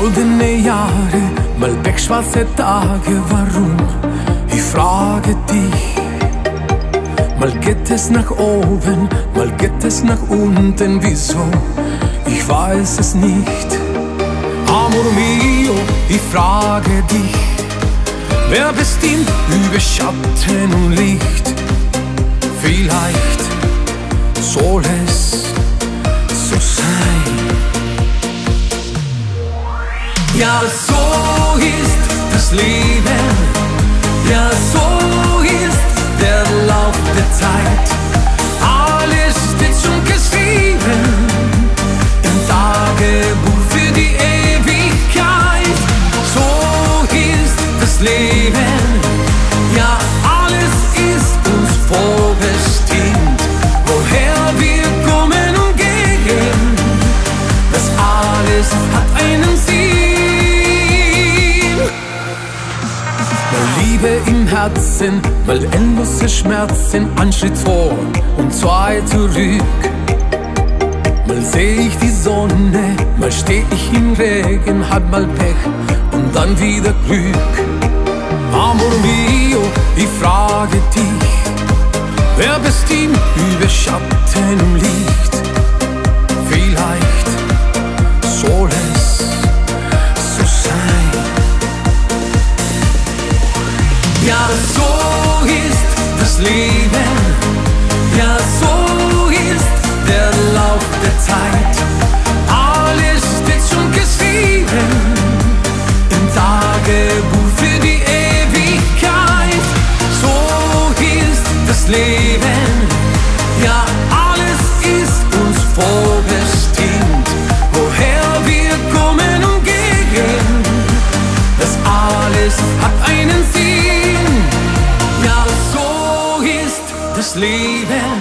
Goldene Jahre, mal pechschwarze Tage, warum? Ich frage dich. Mal geht es nach oben, mal geht es nach unten, wieso? Ich weiß es nicht. Amor mio, ich frage dich, wer bestimmt über Schatten und Licht? Vielleicht soll es Ja, so ist das Leben. Ja, so ist der Lauf der Zeit. Alles steht schon geschrieben im Tagebuch für die Ewigkeit. So ist das Leben. Ja, alles ist uns vorbestimmt. Woher wir kommen und gehen, das alles hat Liebe im Herzen, mal endlose Schmerzen, ein Schritt vor und zwei zurück. Mal seh ich die Sonne, mal steh ich im Regen, hab mal Pech und dann wieder Glück. Amor mio, ich frage dich, wer bestimmt über Schatten und Licht? Ja, so ist das Leben. Ja, so das Leben.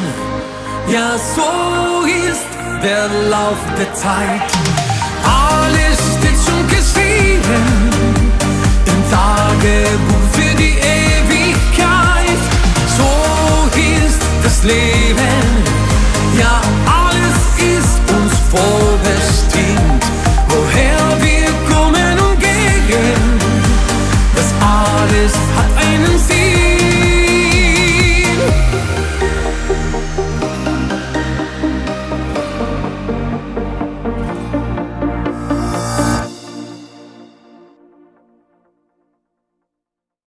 Ja, so ist der Lauf der Zeit. Alles steht schon geschrieben im Tagebuch für die Ewigkeit. So ist das Leben.